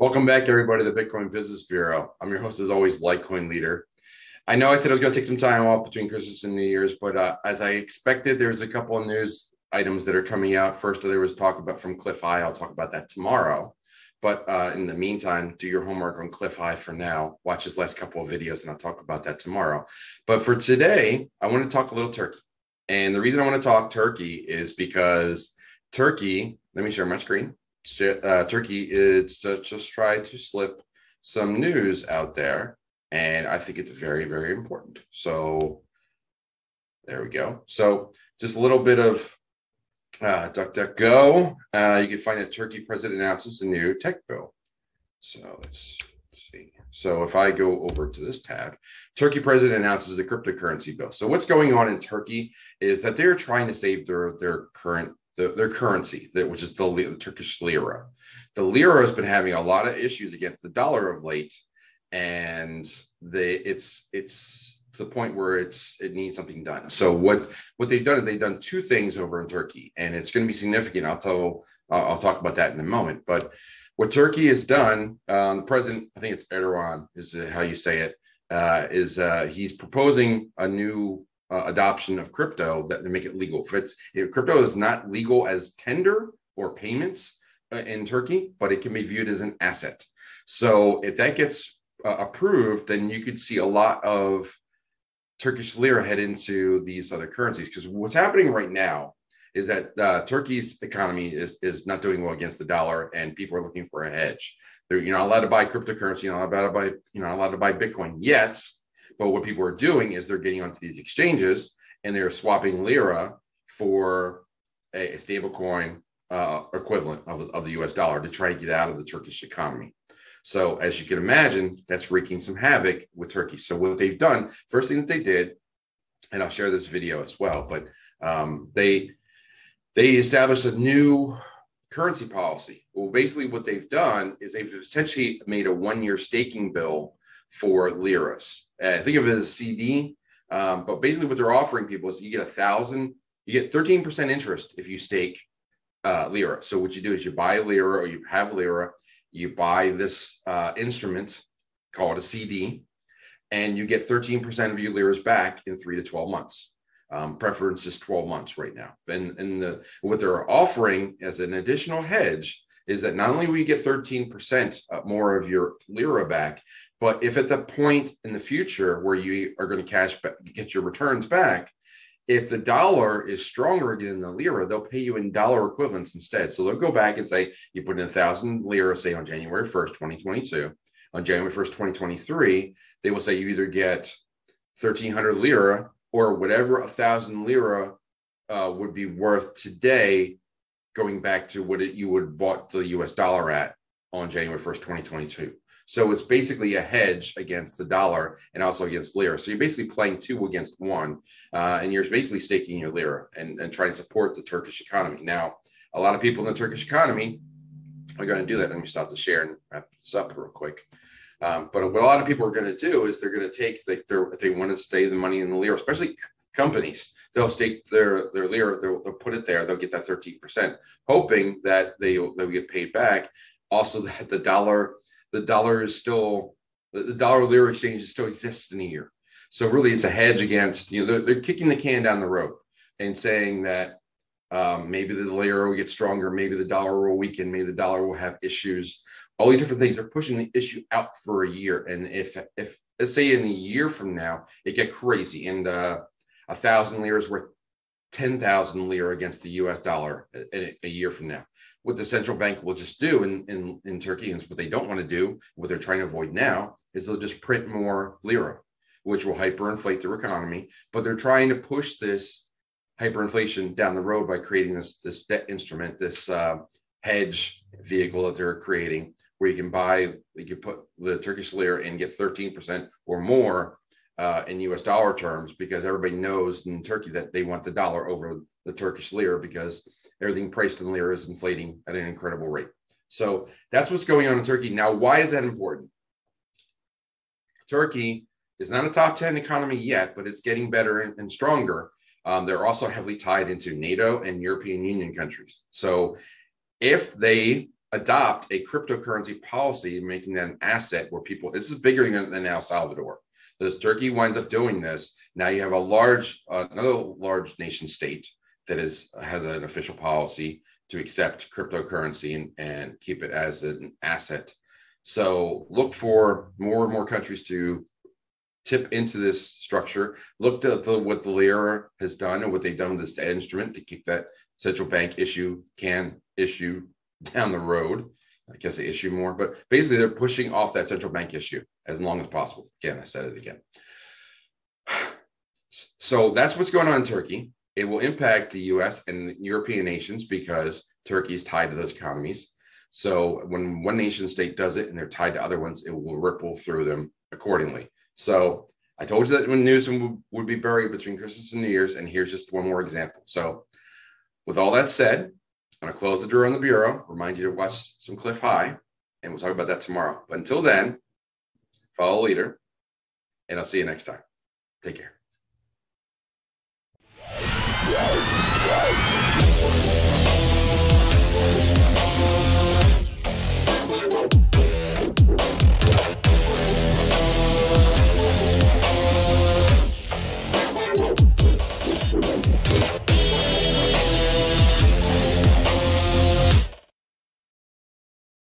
Welcome back, everybody, to the Bitcoin Business Bureau. I'm your host, as always, Litecoin Leader. I know I said I was going to take some time off between Christmas and New Year's, but uh, as I expected, there's a couple of news items that are coming out. First, there was talk about from Clif High. I'll talk about that tomorrow. But uh, in the meantime, do your homework on Clif High for now. Watch his last couple of videos, and I'll talk about that tomorrow. But for today, I want to talk a little turkey. And the reason I want to talk turkey is because turkey. Let me share my screen uh, Turkey is to just try to slip some news out there. And I think it's very, very important. So there we go. So just a little bit of uh, DuckDuckGo. Uh, you can find that Turkey president announces a new tech bill. So let's, let's see. So if I go over to this tab, Turkey president announces the cryptocurrency bill. So what's going on in Turkey is that they're trying to save their their current the, their currency, which is the, the Turkish lira. The lira has been having a lot of issues against the dollar of late, and they it's it's to the point where it's it needs something done. So what what they've done is they've done two things over in Turkey, and it's going to be significant. I'll tell I'll, I'll talk about that in a moment. But what Turkey has done, um, the president, I think it's Erdogan, is how you say it, uh, is uh, he's proposing a new uh, adoption of crypto that make it legal. If it's if crypto is not legal as tender or payments uh, in Turkey, but it can be viewed as an asset. So if that gets uh, approved, then you could see a lot of Turkish lira head into these other currencies. Because what's happening right now is that uh, Turkey's economy is is not doing well against the dollar, and people are looking for a hedge. They're you're not allowed to buy cryptocurrency, you're not allowed to buy you know allowed to buy Bitcoin yet but what people are doing is they're getting onto these exchanges and they're swapping lira for a, a stable coin uh, equivalent of, of the US dollar to try to get out of the Turkish economy. So, as you can imagine, that's wreaking some havoc with Turkey. So, what they've done, first thing that they did, and I'll share this video as well, but um, they they established a new currency policy. Well, basically, what they've done is they've essentially made a one year staking bill for liras. Uh, think of it as a CD, um, but basically what they're offering people is you get a thousand, you get 13% interest if you stake uh, lira. So what you do is you buy lira or you have lira, you buy this uh, instrument, call it a CD, and you get 13% of your liras back in three to 12 months. Um, preference is 12 months right now. And, and the, what they're offering as an additional hedge is that not only will you get 13% more of your lira back, but if at the point in the future where you are going to cash back, get your returns back, if the dollar is stronger than the lira, they'll pay you in dollar equivalents instead. So they'll go back and say you put in a thousand lira, say on January 1st, 2022. On January 1st, 2023, they will say you either get 1300 lira or whatever a thousand lira uh, would be worth today, going back to what it, you would bought the US dollar at on January 1st, 2022. So it's basically a hedge against the dollar and also against lira. So you're basically playing two against one, uh, and you're basically staking your lira and, and trying to support the Turkish economy. Now, a lot of people in the Turkish economy are going to do that. Let me stop the share and wrap this up real quick. Um, but what a lot of people are going to do is they're going to take like their if they want to stay the money in the lira, especially companies. They'll stake their their lira, they'll, they'll put it there, they'll get that 13%, hoping that they they'll get paid back. Also, that the dollar the dollar is still the dollar lira exchange still exists in a year. So really, it's a hedge against you know they're, they're kicking the can down the road and saying that um, maybe the lira will get stronger, maybe the dollar will weaken, maybe the dollar will have issues. All these different things are pushing the issue out for a year. And if if let's say in a year from now it get crazy and uh, a thousand liras worth 10,000 lira against the US dollar a, a, year from now. What the central bank will just do in, in, in Turkey, and what they don't want to do, what they're trying to avoid now, is they'll just print more lira, which will hyperinflate their economy. But they're trying to push this hyperinflation down the road by creating this, this debt instrument, this uh, hedge vehicle that they're creating, where you can buy, you can put the Turkish lira and get 13% or more uh, in US dollar terms because everybody knows in Turkey that they want the dollar over the Turkish lira because everything priced in lira is inflating at an incredible rate. So that's what's going on in Turkey. Now, why is that important? Turkey is not a top 10 economy yet, but it's getting better and, stronger. Um, they're also heavily tied into NATO and European Union countries. So if they adopt a cryptocurrency policy, making that an asset where people, this is bigger than El Salvador. As Turkey winds up doing this, now you have a large, uh, another large nation state that is has an official policy to accept cryptocurrency and, and keep it as an asset. So look for more and more countries to tip into this structure. Look at the, what the lira has done and what they've done with this instrument to keep that central bank issue can issue down the road. I guess they issue more, but basically they're pushing off that central bank issue as long as possible. Again, I said it again. So that's what's going on in Turkey. It will impact the US and European nations because Turkey is tied to those economies. So when one nation state does it and they're tied to other ones, it will ripple through them accordingly. So I told you that when news would be buried between Christmas and New Year's, and here's just one more example. So with all that said, I'm going to close the drawer on the bureau, remind you to watch some Clif High, and we'll talk about that tomorrow. But until then, follow leader, and I'll see you next time. Take care.